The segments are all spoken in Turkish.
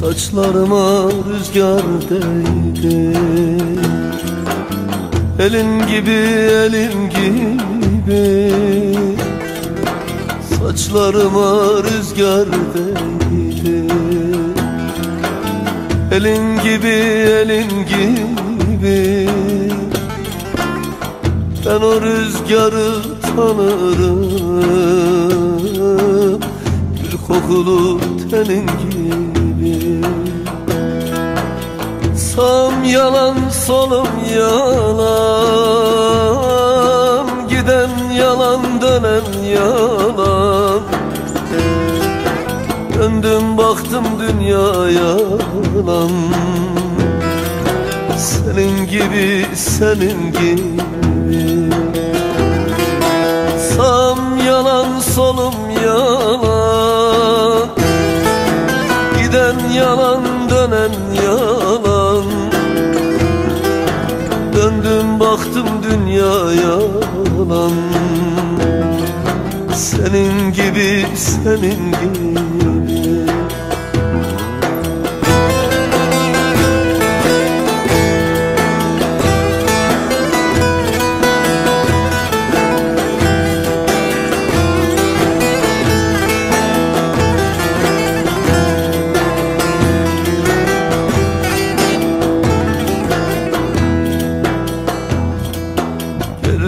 Saçlarıma rüzgar değdi. Elin gibi elin gibi. Saçlarıma rüzgar değdi. Elin gibi elin gibi. Ben o rüzgarı tanırım. Gül kokulu tenin gibi Sağım yalan solum yalan. Giden yalan dönen yalan. Döndüm baktım dünya yalan. Senin gibi senin gibi. Sağım yalan solum yalan. Giden yalan Döndüm baktım dünya yalan Senin gibi senin gibi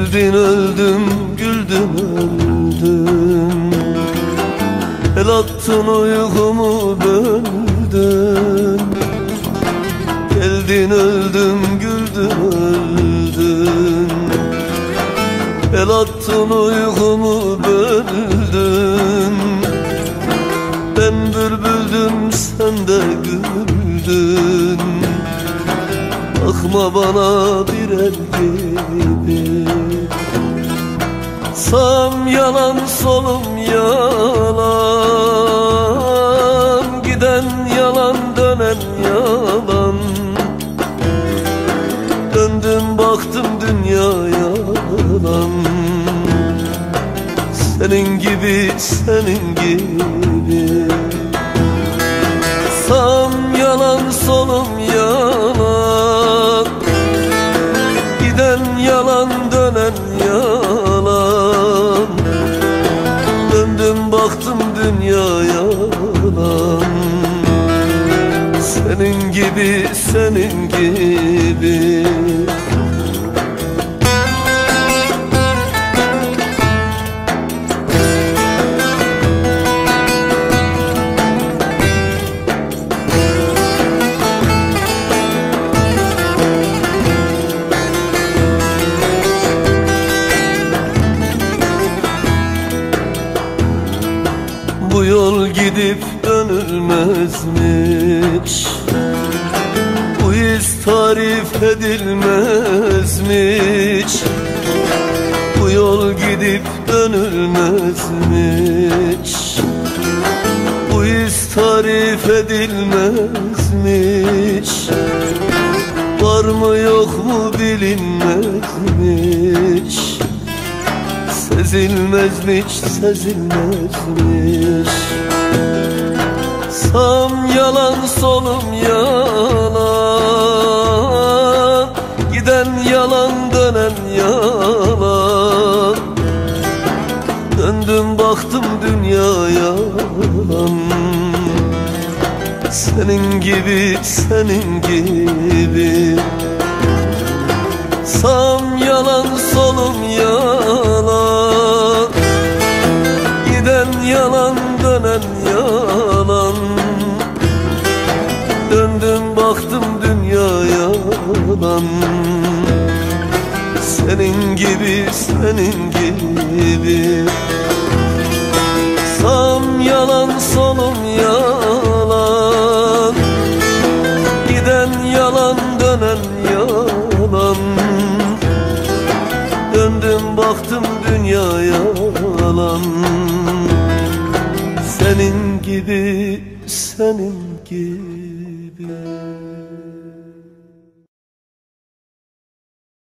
Geldin öldüm, güldüm öldüm. El attın uykumu böldün. Geldin öldüm, güldüm öldün. El attın uykumu böldün. Ben bülbüldüm, sen de güldün Bakma bana bir el gibi. Sağım yalan solum yalan. Giden yalan dönen yalan. Döndüm baktım dünya yalan. Senin gibi senin gibi. Sağım yalan solum yalan baktım dünya yalan Senin gibi senin gibi gidip dönülmezmiş. Bu iz tarif edilmezmiş. Bu yol gidip dönülmezmiş. Bu iz tarif edilmezmiş. Var mı yok mu bilinmezmiş Sezilmezmiş, sezilmezmiş Sam yalan, solum yalan Giden yalan, dönen yalan Döndüm baktım dünya yalan Senin gibi, senin gibi. Sam yalan, solum yalan yalan Senin gibi, senin gibi. Sam yalan, solum yalan. Giden yalan, dönen yalan. Döndüm baktım dünya yalan. Senin gibi, senin gibi